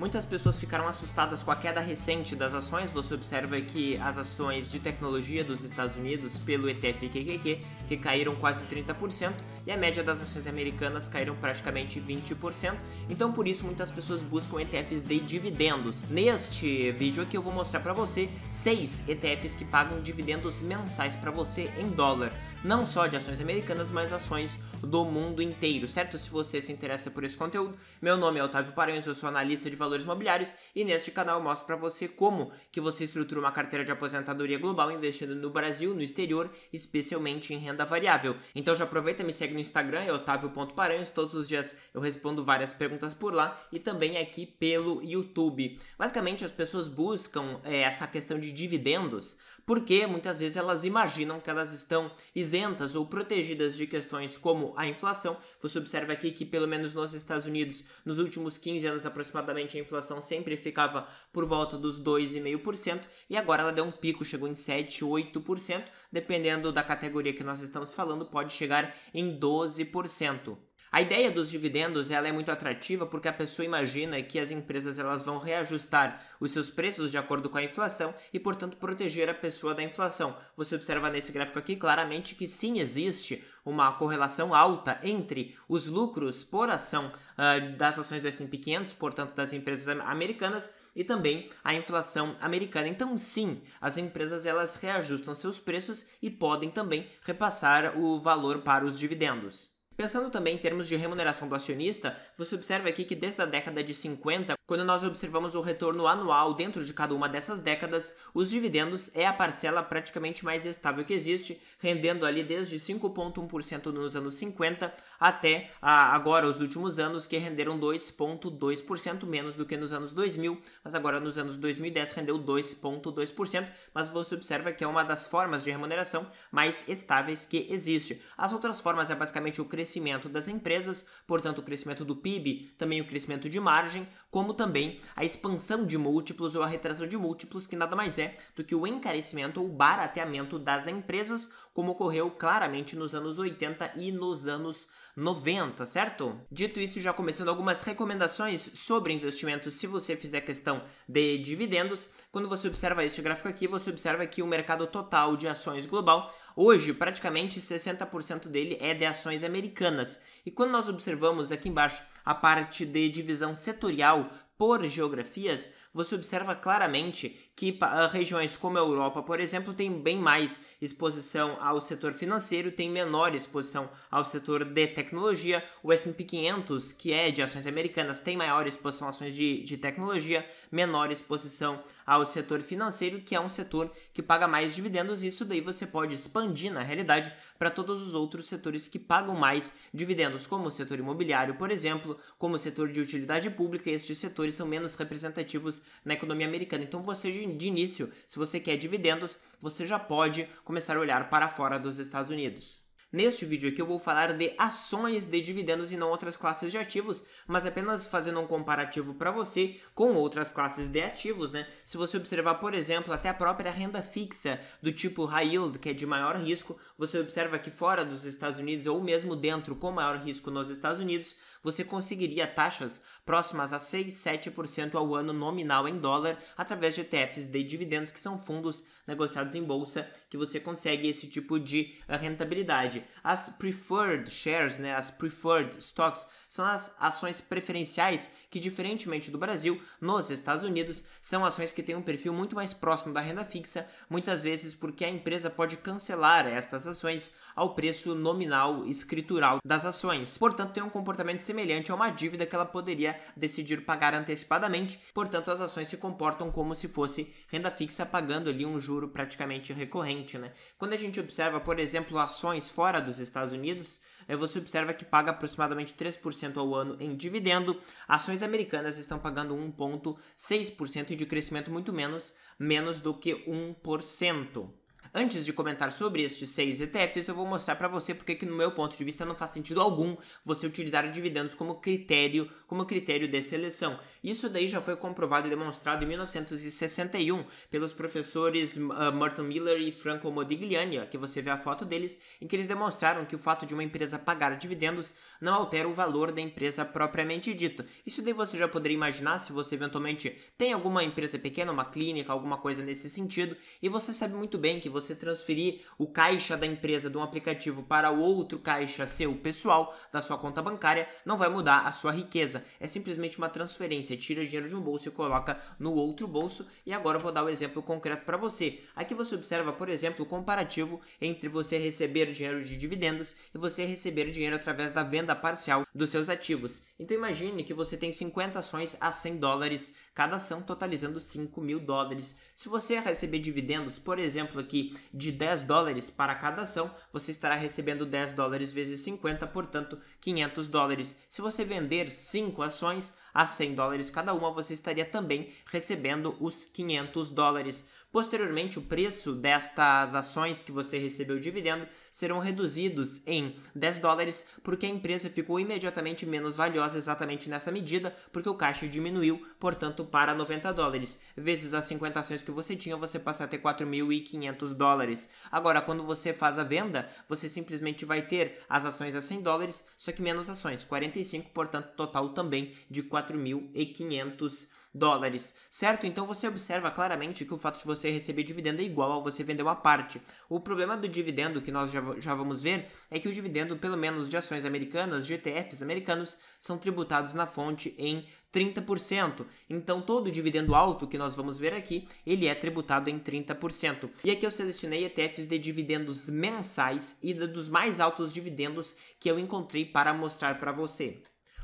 Muitas pessoas ficaram assustadas com a queda recente das ações. Você observa que as ações de tecnologia dos Estados Unidos pelo ETF QQQ que caíram quase 30% e a média das ações americanas caíram praticamente 20%. Então por isso muitas pessoas buscam ETFs de dividendos. Neste vídeo aqui eu vou mostrar para você seis ETFs que pagam dividendos mensais para você em dólar, não só de ações americanas, mas ações do mundo inteiro, certo? Se você se interessa por esse conteúdo, meu nome é Otávio Paranhos, eu sou analista de valores imobiliários e neste canal eu mostro para você como que você estrutura uma carteira de aposentadoria global investindo no Brasil, no exterior, especialmente em renda variável. Então já aproveita, me segue no Instagram, é otávio.paranhos, todos os dias eu respondo várias perguntas por lá e também aqui pelo YouTube. Basicamente as pessoas buscam é, essa questão de dividendos porque muitas vezes elas imaginam que elas estão isentas ou protegidas de questões como a inflação. Você observa aqui que, pelo menos nos Estados Unidos, nos últimos 15 anos aproximadamente, a inflação sempre ficava por volta dos 2,5% e agora ela deu um pico, chegou em 7, 8%, dependendo da categoria que nós estamos falando, pode chegar em 12%. A ideia dos dividendos ela é muito atrativa porque a pessoa imagina que as empresas elas vão reajustar os seus preços de acordo com a inflação e, portanto, proteger a pessoa da inflação. Você observa nesse gráfico aqui claramente que sim existe uma correlação alta entre os lucros por ação uh, das ações do S&P 500, portanto, das empresas americanas, e também a inflação americana. Então, sim, as empresas elas reajustam seus preços e podem também repassar o valor para os dividendos. Pensando também em termos de remuneração do acionista, você observa aqui que desde a década de 50, quando nós observamos o retorno anual dentro de cada uma dessas décadas, os dividendos é a parcela praticamente mais estável que existe, rendendo ali desde 5,1% nos anos 50 até agora os últimos anos, que renderam 2,2% menos do que nos anos 2000, mas agora nos anos 2010 rendeu 2,2%, mas você observa que é uma das formas de remuneração mais estáveis que existe. As outras formas é basicamente o crescimento das empresas, portanto, o crescimento do PIB, também o crescimento de margem, como também a expansão de múltiplos ou a retração de múltiplos, que nada mais é do que o encarecimento ou barateamento das empresas, como ocorreu claramente nos anos 80 e nos anos 90, certo? Dito isso, já começando algumas recomendações sobre investimentos se você fizer questão de dividendos. Quando você observa este gráfico aqui, você observa que o mercado total de ações global, hoje praticamente 60% dele é de ações americanas. E quando nós observamos aqui embaixo a parte de divisão setorial por geografias, você observa claramente que uh, regiões como a Europa, por exemplo, têm bem mais exposição ao setor financeiro, tem menor exposição ao setor de tecnologia. O S&P 500, que é de ações americanas, tem maior exposição a ações de, de tecnologia, menor exposição ao setor financeiro, que é um setor que paga mais dividendos. Isso daí você pode expandir, na realidade, para todos os outros setores que pagam mais dividendos, como o setor imobiliário, por exemplo, como o setor de utilidade pública. Estes setores são menos representativos na economia americana. Então você de início, se você quer dividendos, você já pode começar a olhar para fora dos Estados Unidos. Neste vídeo aqui eu vou falar de ações de dividendos e não outras classes de ativos, mas apenas fazendo um comparativo para você com outras classes de ativos, né? Se você observar, por exemplo, até a própria renda fixa do tipo high yield, que é de maior risco, você observa que fora dos Estados Unidos ou mesmo dentro com maior risco nos Estados Unidos, você conseguiria taxas próximas a 6, 7% ao ano nominal em dólar através de ETFs de dividendos, que são fundos negociados em bolsa, que você consegue esse tipo de eh, rentabilidade. As preferred shares, né, as preferred stocks, são as ações preferenciais que, diferentemente do Brasil, nos Estados Unidos, são ações que têm um perfil muito mais próximo da renda fixa, muitas vezes porque a empresa pode cancelar estas ações ao preço nominal escritural das ações. Portanto, tem um comportamento semelhante a uma dívida que ela poderia decidir pagar antecipadamente. Portanto, as ações se comportam como se fosse renda fixa, pagando ali um juro praticamente recorrente. Né? Quando a gente observa, por exemplo, ações fora dos Estados Unidos, você observa que paga aproximadamente 3% ao ano em dividendo. Ações americanas estão pagando 1,6% e de crescimento muito menos, menos do que 1%. Antes de comentar sobre estes seis ETFs, eu vou mostrar para você porque que no meu ponto de vista não faz sentido algum você utilizar dividendos como critério, como critério de seleção. Isso daí já foi comprovado e demonstrado em 1961 pelos professores uh, Miller e Franco Modigliani, que você vê a foto deles, em que eles demonstraram que o fato de uma empresa pagar dividendos não altera o valor da empresa propriamente dito. Isso daí você já poderia imaginar se você eventualmente tem alguma empresa pequena, uma clínica, alguma coisa nesse sentido, e você sabe muito bem que você você transferir o caixa da empresa de um aplicativo para o outro caixa seu pessoal da sua conta bancária, não vai mudar a sua riqueza. É simplesmente uma transferência. Tira dinheiro de um bolso e coloca no outro bolso. E agora eu vou dar um exemplo concreto para você. Aqui você observa, por exemplo, o comparativo entre você receber dinheiro de dividendos e você receber dinheiro através da venda parcial dos seus ativos. Então imagine que você tem 50 ações a 100 dólares cada ação totalizando 5 mil dólares. Se você receber dividendos, por exemplo, aqui de 10 dólares para cada ação, você estará recebendo 10 dólares vezes 50, portanto 500 dólares. Se você vender 5 ações a 100 dólares cada uma, você estaria também recebendo os 500 dólares. Posteriormente, o preço destas ações que você recebeu dividendo serão reduzidos em 10 dólares, porque a empresa ficou imediatamente menos valiosa exatamente nessa medida, porque o caixa diminuiu, portanto, para 90 dólares. Vezes as 50 ações que você tinha, você passa a ter 4.500 dólares. Agora, quando você faz a venda, você simplesmente vai ter as ações a 100 dólares, só que menos ações, 45, portanto, total também de 4.500 dólares dólares, certo? Então você observa claramente que o fato de você receber dividendo é igual a você vender uma parte. O problema do dividendo que nós já, já vamos ver é que o dividendo, pelo menos de ações americanas, GTFs americanos, são tributados na fonte em 30%. Então todo dividendo alto que nós vamos ver aqui, ele é tributado em 30%. E aqui eu selecionei ETFs de dividendos mensais e dos mais altos dividendos que eu encontrei para mostrar para você.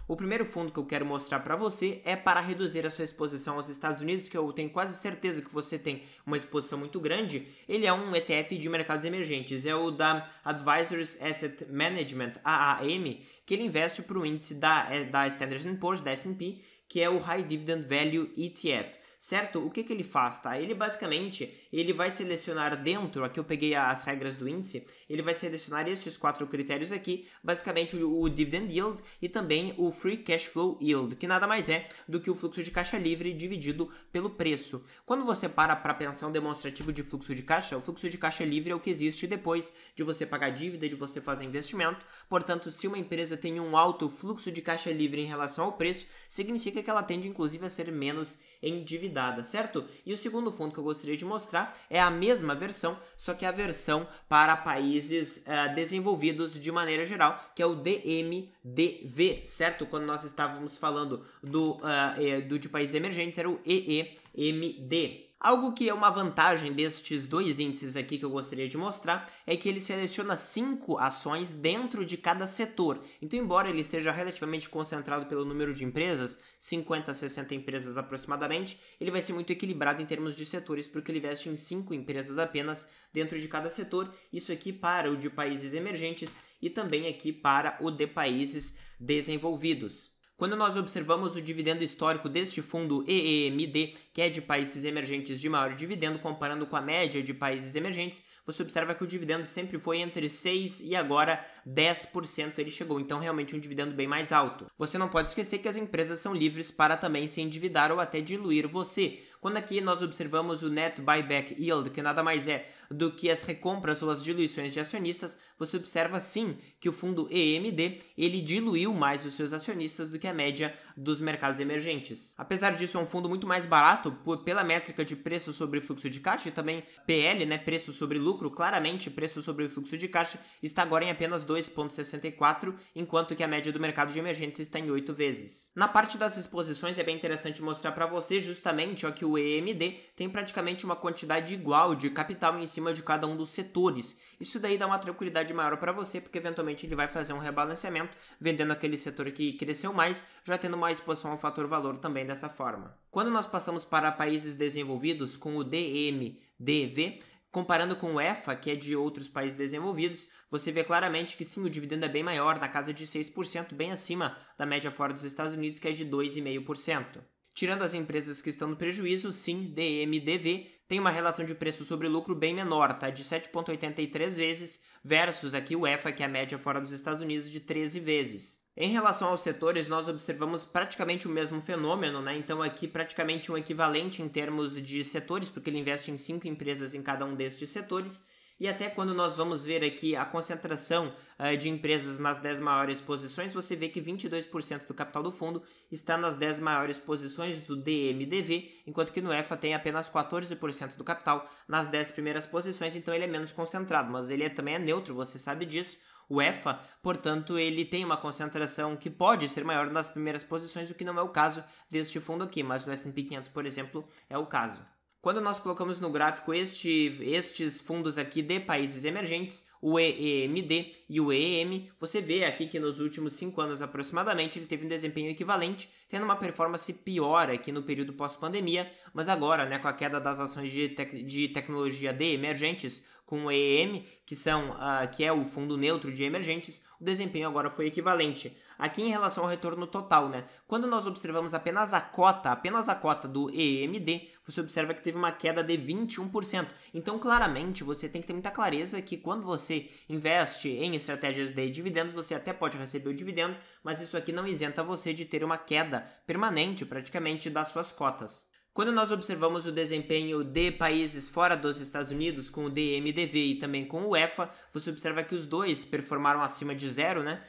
O primeiro fundo que eu quero mostrar para você é para reduzir a sua exposição aos Estados Unidos, que eu tenho quase certeza que você tem uma exposição muito grande. Ele é um ETF de mercados emergentes, é o da Advisors Asset Management, AAM, que ele investe para o índice da, é, da Standard Poor's, da S&P, que é o High Dividend Value ETF certo? O que, que ele faz, tá? Ele basicamente, ele vai selecionar dentro, aqui eu peguei as regras do índice, ele vai selecionar estes quatro critérios aqui, basicamente o, o dividend yield e também o free cash flow yield, que nada mais é do que o fluxo de caixa livre dividido pelo preço. Quando você para para pensar um demonstrativo de fluxo de caixa, o fluxo de caixa livre é o que existe depois de você pagar dívida, de você fazer investimento. Portanto, se uma empresa tem um alto fluxo de caixa livre em relação ao preço, significa que ela tende inclusive a ser menos endividada certo? E o segundo fundo que eu gostaria de mostrar é a mesma versão, só que a versão para países uh, desenvolvidos de maneira geral, que é o DMDV, certo? Quando nós estávamos falando do, uh, do de países emergentes, era o EEMD. Algo que é uma vantagem destes dois índices aqui que eu gostaria de mostrar é que ele seleciona cinco ações dentro de cada setor. Então, embora ele seja relativamente concentrado pelo número de empresas, 50 a 60 empresas aproximadamente, ele vai ser muito equilibrado em termos de setores, porque ele investe em cinco empresas apenas dentro de cada setor. Isso aqui para o de países emergentes e também aqui para o de países desenvolvidos. Quando nós observamos o dividendo histórico deste fundo EEMD, que é de países emergentes de maior dividendo, comparando com a média de países emergentes, você observa que o dividendo sempre foi entre 6 e agora 10% ele chegou, então realmente um dividendo bem mais alto. Você não pode esquecer que as empresas são livres para também se endividar ou até diluir você. Quando aqui nós observamos o Net Buyback Yield, que nada mais é do que as recompras ou as diluições de acionistas, você observa sim que o fundo EMD ele diluiu mais os seus acionistas do que a média dos mercados emergentes. Apesar disso, é um fundo muito mais barato por, pela métrica de preço sobre fluxo de caixa e também PL, né, preço sobre lucro, claramente preço sobre fluxo de caixa está agora em apenas 2.64, enquanto que a média do mercado de emergentes está em 8 vezes. Na parte das exposições é bem interessante mostrar para você justamente ó, que o EMD tem praticamente uma quantidade igual de capital em cima de cada um dos setores. Isso daí dá uma tranquilidade maior para você, porque eventualmente ele vai fazer um rebalanceamento, vendendo aquele setor que cresceu mais, já tendo uma exposição ao fator valor também dessa forma. Quando nós passamos para países desenvolvidos com o DMDV, Comparando com o EFA, que é de outros países desenvolvidos, você vê claramente que sim, o dividendo é bem maior, na casa de 6%, bem acima da média fora dos Estados Unidos, que é de 2,5%. Tirando as empresas que estão no prejuízo, sim, DMDV tem uma relação de preço sobre lucro bem menor, tá? De 7,83 vezes, versus aqui o EFA, que é a média fora dos Estados Unidos, de 13 vezes. Em relação aos setores, nós observamos praticamente o mesmo fenômeno, né? Então, aqui praticamente um equivalente em termos de setores, porque ele investe em cinco empresas em cada um destes setores. E até quando nós vamos ver aqui a concentração uh, de empresas nas 10 maiores posições, você vê que 22% do capital do fundo está nas 10 maiores posições do DMDV, enquanto que no EFA tem apenas 14% do capital nas 10 primeiras posições, então ele é menos concentrado, mas ele é, também é neutro, você sabe disso. O EFA, portanto, ele tem uma concentração que pode ser maior nas primeiras posições, o que não é o caso deste fundo aqui, mas no S&P 500, por exemplo, é o caso. Quando nós colocamos no gráfico este, estes fundos aqui de países emergentes, o EEMD e o EEM, você vê aqui que nos últimos 5 anos aproximadamente ele teve um desempenho equivalente, tendo uma performance pior aqui no período pós-pandemia, mas agora, né, com a queda das ações de, tec de tecnologia de emergentes, com o EEM, que, são, uh, que é o fundo neutro de emergentes, o desempenho agora foi equivalente. Aqui em relação ao retorno total, né? Quando nós observamos apenas a cota, apenas a cota do EMD, você observa que teve uma queda de 21%. Então, claramente, você tem que ter muita clareza que quando você investe em estratégias de dividendos, você até pode receber o dividendo, mas isso aqui não isenta você de ter uma queda permanente, praticamente, das suas cotas. Quando nós observamos o desempenho de países fora dos Estados Unidos, com o DMDV e também com o EFA, você observa que os dois performaram acima de zero, né?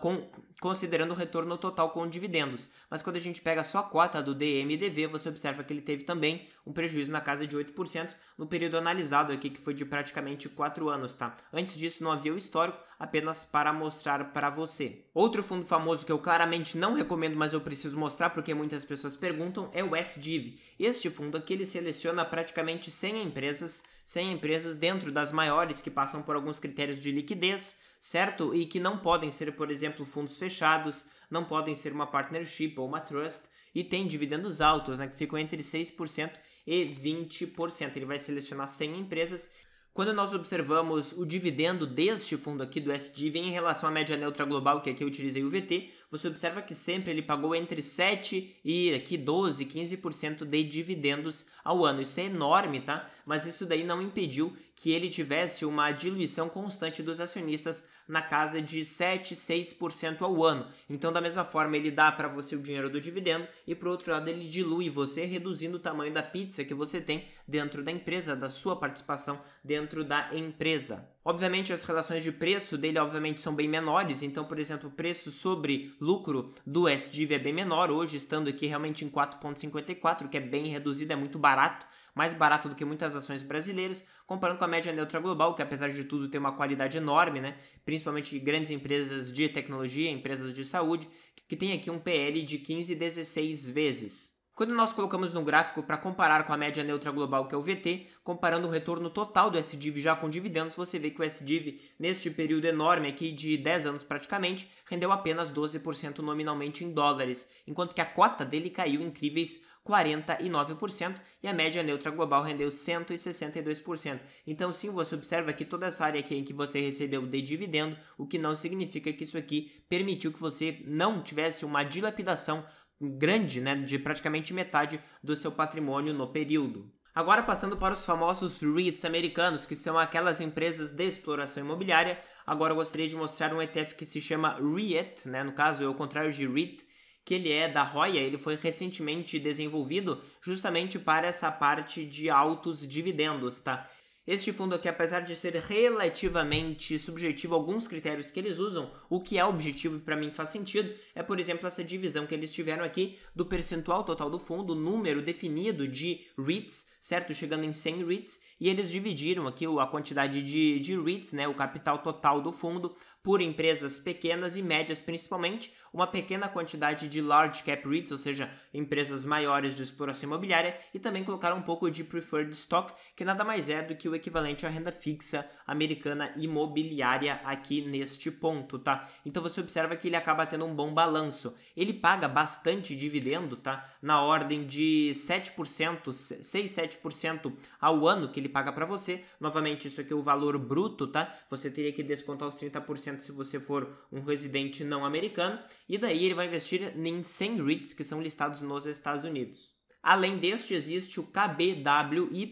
Com, considerando o retorno total com dividendos. Mas quando a gente pega só a cota do DMDV, você observa que ele teve também um prejuízo na casa de 8% no período analisado aqui, que foi de praticamente 4 anos, tá? Antes disso não havia o histórico, apenas para mostrar para você. Outro fundo famoso que eu claramente não recomendo, mas eu preciso mostrar porque muitas pessoas perguntam, é o SDIV. Este fundo aqui ele seleciona praticamente 100 empresas, 100 empresas dentro das maiores que passam por alguns critérios de liquidez, certo? E que não podem ser, por exemplo, fundos fechados, não podem ser uma partnership ou uma trust, e tem dividendos altos, né, que ficam entre 6% e 20%. Ele vai selecionar 100 empresas quando nós observamos o dividendo deste fundo aqui do SDIV em relação à média neutra global, que aqui eu utilizei o VT, você observa que sempre ele pagou entre 7 e aqui 12, 15% de dividendos ao ano. Isso é enorme, tá? Mas isso daí não impediu que ele tivesse uma diluição constante dos acionistas na casa de 7, 6% ao ano. Então, da mesma forma, ele dá para você o dinheiro do dividendo e, por outro lado, ele dilui você, reduzindo o tamanho da pizza que você tem dentro da empresa, da sua participação dentro da empresa. Obviamente, as relações de preço dele, obviamente, são bem menores. Então, por exemplo, o preço sobre lucro do SDIV é bem menor, hoje estando aqui realmente em 4,54, que é bem reduzido, é muito barato mais barato do que muitas ações brasileiras, comparando com a média neutra global, que apesar de tudo tem uma qualidade enorme, né? principalmente grandes empresas de tecnologia, empresas de saúde, que tem aqui um PL de 15, 16 vezes. Quando nós colocamos no gráfico para comparar com a média neutra global, que é o VT, comparando o retorno total do SDIV já com dividendos, você vê que o SDIV, neste período enorme aqui de 10 anos praticamente, rendeu apenas 12% nominalmente em dólares, enquanto que a cota dele caiu incríveis 49% e a média neutra global rendeu 162%. Então, sim, você observa que toda essa área aqui em que você recebeu de dividendo, o que não significa que isso aqui permitiu que você não tivesse uma dilapidação grande, né, de praticamente metade do seu patrimônio no período. Agora passando para os famosos REITs americanos, que são aquelas empresas de exploração imobiliária, agora eu gostaria de mostrar um ETF que se chama REIT, né, no caso é o contrário de REIT, que ele é da Roya, ele foi recentemente desenvolvido justamente para essa parte de altos dividendos, tá? Este fundo aqui, apesar de ser relativamente subjetivo alguns critérios que eles usam, o que é objetivo para mim faz sentido é, por exemplo, essa divisão que eles tiveram aqui do percentual total do fundo, número definido de REITs, certo? Chegando em 100 REITs, e eles dividiram aqui a quantidade de, de REITs, né, o capital total do fundo, por empresas pequenas e médias principalmente, uma pequena quantidade de large cap REITs, ou seja, empresas maiores de exploração imobiliária, e também colocaram um pouco de preferred stock, que nada mais é do que o equivalente à renda fixa americana imobiliária aqui neste ponto, tá? Então você observa que ele acaba tendo um bom balanço. Ele paga bastante dividendo, tá? Na ordem de 7%, 6, 7% ao ano que ele paga para você. Novamente, isso aqui é o valor bruto, tá? Você teria que descontar os 30% 10% se você for um residente não americano, e daí ele vai investir em 100 REITs que são listados nos Estados Unidos. Além deste, existe o KBWY,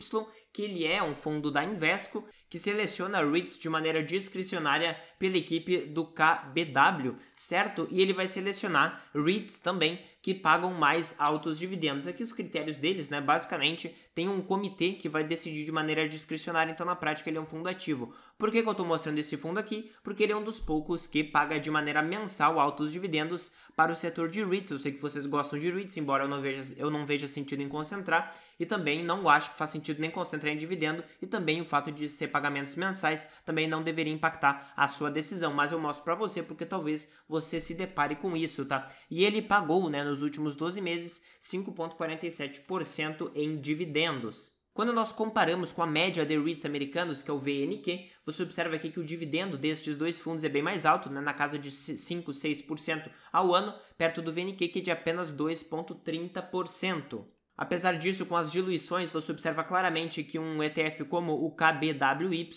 que ele é um fundo da Invesco que seleciona REITs de maneira discricionária pela equipe do KBW, certo? E ele vai selecionar REITs também que pagam mais altos dividendos. Aqui os critérios deles, né, basicamente, tem um comitê que vai decidir de maneira discricionária, então na prática ele é um fundo ativo. Por que, que eu estou mostrando esse fundo aqui? Porque ele é um dos poucos que paga de maneira mensal altos dividendos para o setor de REITs. Eu sei que vocês gostam de REITs, embora eu não veja, eu não veja sentido em concentrar, e também não acho que faz sentido nem concentrar em dividendo, e também o fato de ser pagamentos mensais também não deveria impactar a sua decisão, mas eu mostro para você porque talvez você se depare com isso, tá? E ele pagou, né, nos últimos 12 meses 5.47% em dividendos. Quando nós comparamos com a média de REITs americanos, que é o VNQ, você observa aqui que o dividendo destes dois fundos é bem mais alto, né, na casa de 5, 6% ao ano, perto do VNQ, que é de apenas 2,30%. Apesar disso, com as diluições, você observa claramente que um ETF como o KBWY,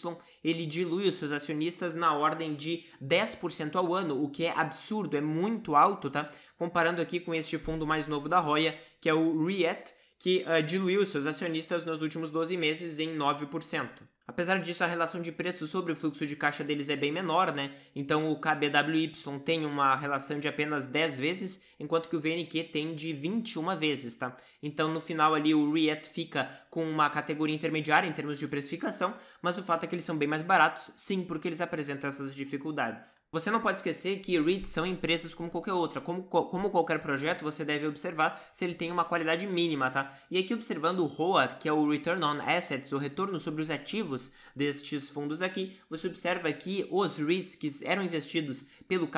ele dilui os seus acionistas na ordem de 10% ao ano, o que é absurdo, é muito alto, tá? Comparando aqui com este fundo mais novo da Roya, que é o REIT, que uh, diluiu seus acionistas nos últimos 12 meses em 9%. Apesar disso, a relação de preço sobre o fluxo de caixa deles é bem menor, né? Então o KBWY tem uma relação de apenas 10 vezes, enquanto que o VNQ tem de 21 vezes, tá? Então no final ali o REIT fica com uma categoria intermediária em termos de precificação, mas o fato é que eles são bem mais baratos, sim, porque eles apresentam essas dificuldades. Você não pode esquecer que REITs são empresas como qualquer outra. Como, como qualquer projeto, você deve observar se ele tem uma qualidade mínima, tá? E aqui observando o ROA, que é o Return on Assets, o retorno sobre os ativos destes fundos aqui, você observa que os REITs que eram investidos pelo,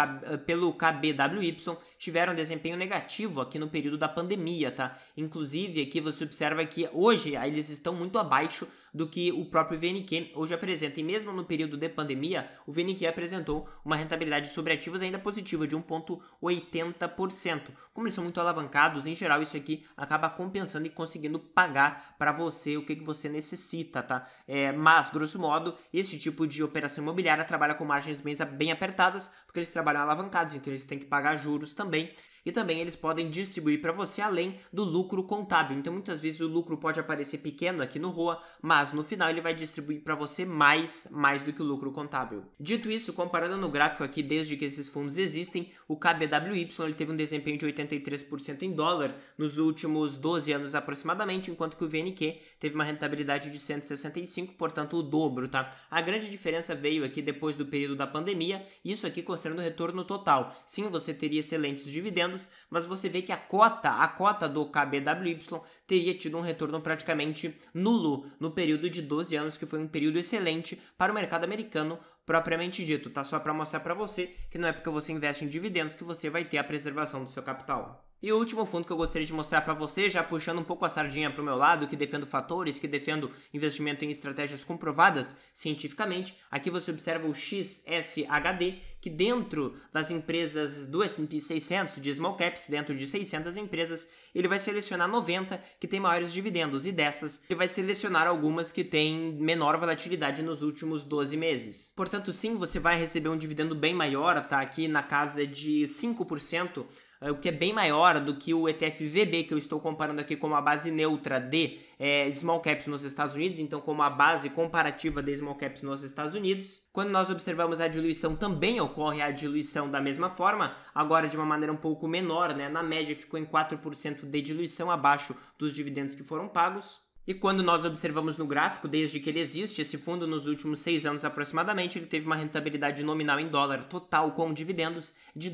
pelo KBWY tiveram desempenho negativo aqui no período da pandemia, tá? Inclusive, aqui você observa que hoje eles estão muito abaixo do que o próprio VNQ hoje apresenta. E mesmo no período de pandemia, o VNQ apresentou uma rentabilidade sobre ativos ainda positiva de 1,80%. Como eles são muito alavancados, em geral isso aqui acaba compensando e conseguindo pagar para você o que, que você necessita, tá? É, mas, grosso modo, esse tipo de operação imobiliária trabalha com margens bem, apertadas, porque eles trabalham alavancados, então eles têm que pagar juros também e também eles podem distribuir para você além do lucro contábil. Então muitas vezes o lucro pode aparecer pequeno aqui no ROA, mas no final ele vai distribuir para você mais, mais do que o lucro contábil. Dito isso, comparando no gráfico aqui desde que esses fundos existem, o KBWY ele teve um desempenho de 83% em dólar nos últimos 12 anos aproximadamente, enquanto que o VNQ teve uma rentabilidade de 165, portanto o dobro, tá? A grande diferença veio aqui depois do período da pandemia, isso aqui considerando o retorno total. Sim, você teria excelentes dividendos anos, mas você vê que a cota, a cota do KBWY teria tido um retorno praticamente nulo no período de 12 anos, que foi um período excelente para o mercado americano propriamente dito, tá? Só para mostrar para você que não é porque você investe em dividendos que você vai ter a preservação do seu capital. E o último fundo que eu gostaria de mostrar para você, já puxando um pouco a sardinha para o meu lado, que defendo fatores, que defendo investimento em estratégias comprovadas cientificamente, aqui você observa o XSHD, que dentro das empresas do S&P 600 de small caps, dentro de 600 empresas, ele vai selecionar 90 que têm maiores dividendos e dessas ele vai selecionar algumas que têm menor volatilidade nos últimos 12 meses. Portanto, sim, você vai receber um dividendo bem maior, tá aqui na casa de 5% é, o que é bem maior do que o ETF VB, que eu estou comparando aqui como a base neutra de é, small caps nos Estados Unidos, então como a base comparativa de small caps nos Estados Unidos. Quando nós observamos a diluição, também ocorre a diluição da mesma forma, agora de uma maneira um pouco menor, né? na média ficou em 4% de diluição abaixo dos dividendos que foram pagos. E quando nós observamos no gráfico, desde que ele existe, esse fundo nos últimos seis anos aproximadamente, ele teve uma rentabilidade nominal em dólar total com dividendos de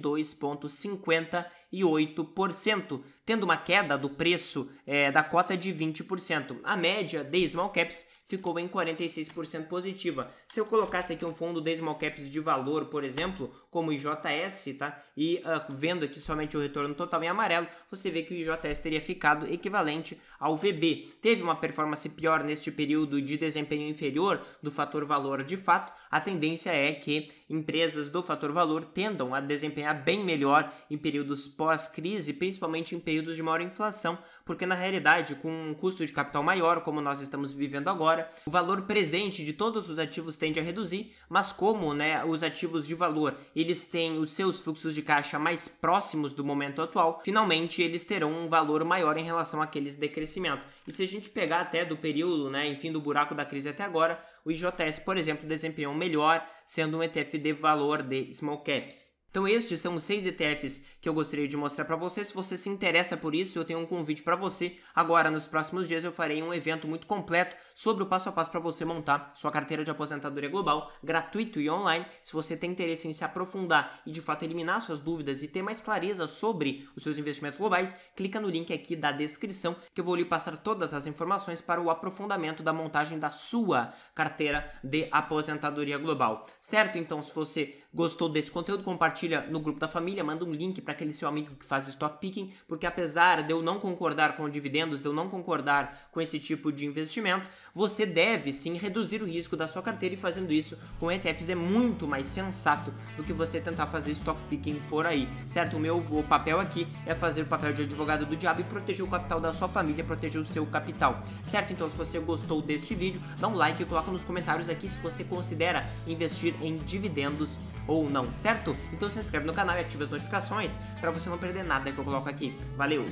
2,58%, tendo uma queda do preço é, da cota de 20%. A média de small caps ficou em 46% positiva. Se eu colocasse aqui um fundo de small caps de valor, por exemplo, como o IJS, tá? E uh, vendo aqui somente o retorno total em amarelo, você vê que o IJS teria ficado equivalente ao VB. Teve uma performance pior neste período de desempenho inferior do fator valor de fato. A tendência é que empresas do fator valor tendam a desempenhar bem melhor em períodos pós-crise, principalmente em períodos de maior inflação, porque na realidade, com um custo de capital maior, como nós estamos vivendo agora. O valor presente de todos os ativos tende a reduzir, mas como né, os ativos de valor eles têm os seus fluxos de caixa mais próximos do momento atual, finalmente eles terão um valor maior em relação àqueles de crescimento. E se a gente pegar até do período, né, enfim, do buraco da crise até agora, o IJS, por exemplo, desempenhou melhor, sendo um ETF de valor de small caps. Então estes são os seis ETFs que eu gostaria de mostrar para você. Se você se interessa por isso, eu tenho um convite para você. Agora, nos próximos dias, eu farei um evento muito completo sobre o passo a passo para você montar sua carteira de aposentadoria global, gratuito e online. Se você tem interesse em se aprofundar e de fato eliminar suas dúvidas e ter mais clareza sobre os seus investimentos globais, clica no link aqui da descrição que eu vou lhe passar todas as informações para o aprofundamento da montagem da sua carteira de aposentadoria global. Certo? Então, se você gostou desse conteúdo, compartilhe compartilha no grupo da família, manda um link para aquele seu amigo que faz stock picking, porque apesar de eu não concordar com dividendos, de eu não concordar com esse tipo de investimento, você deve sim reduzir o risco da sua carteira e fazendo isso com ETFs é muito mais sensato do que você tentar fazer stock picking por aí, certo? O meu o papel aqui é fazer o papel de advogado do diabo e proteger o capital da sua família, proteger o seu capital, certo? Então se você gostou deste vídeo, dá um like e coloca nos comentários aqui se você considera investir em dividendos ou não, certo? Então se inscreve no canal e ative as notificações para você não perder nada que eu coloco aqui. Valeu!